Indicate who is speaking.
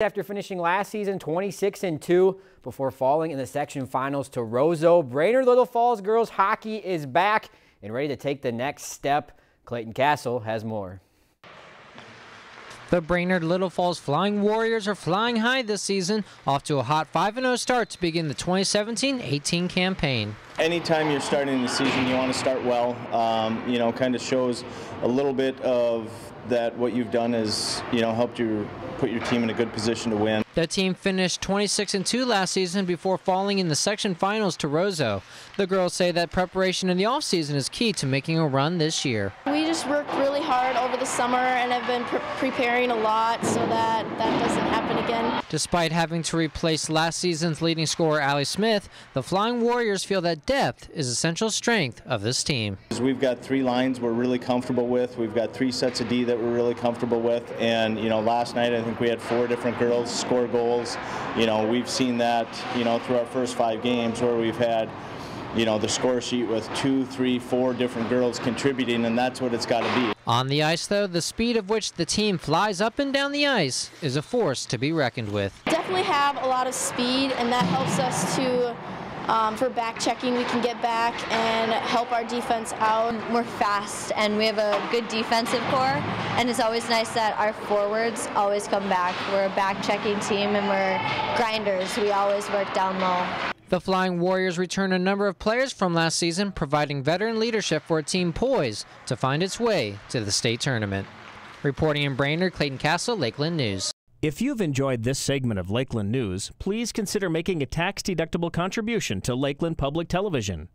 Speaker 1: after finishing last season 26 and 2 before falling in the section finals to Roseau. Brainerd Little Falls girls hockey is back and ready to take the next step. Clayton Castle has more.
Speaker 2: The Brainerd Little Falls Flying Warriors are flying high this season, off to a hot 5-0 start to begin the 2017-18 campaign.
Speaker 3: Anytime you're starting the season, you want to start well. Um, you know, kind of shows a little bit of that what you've done is, you know, helped you put your team in a good position to win.
Speaker 2: The team finished 26 and 2 last season before falling in the section finals to Roseau. The girls say that preparation in the offseason is key to making a run this year.
Speaker 4: We just worked really hard over the summer and have been pre preparing a lot so that that doesn't happen again.
Speaker 2: Despite having to replace last season's leading scorer Ali Smith, the Flying Warriors feel that depth is essential strength of this team.
Speaker 3: We've got three lines we're really comfortable with. We've got three sets of D that we're really comfortable with. And, you know, last night I think we had four different girls score goals. You know, we've seen that, you know, through our first five games where we've had, you know, the score sheet with two, three, four different girls contributing, and that's what it's got to be.
Speaker 2: On the ice, though, the speed of which the team flies up and down the ice is a force to be reckoned with.
Speaker 4: Definitely have a lot of speed, and that helps us to um, for back checking, we can get back and help our defense out.
Speaker 5: We're fast and we have a good defensive core, and it's always nice that our forwards always come back. We're a back checking team and we're grinders. We always work down low.
Speaker 2: The Flying Warriors return a number of players from last season, providing veteran leadership for a team poised to find its way to the state tournament. Reporting in Brainerd, Clayton Castle, Lakeland News.
Speaker 6: If you've enjoyed this segment of Lakeland News, please consider making a tax-deductible contribution to Lakeland Public Television.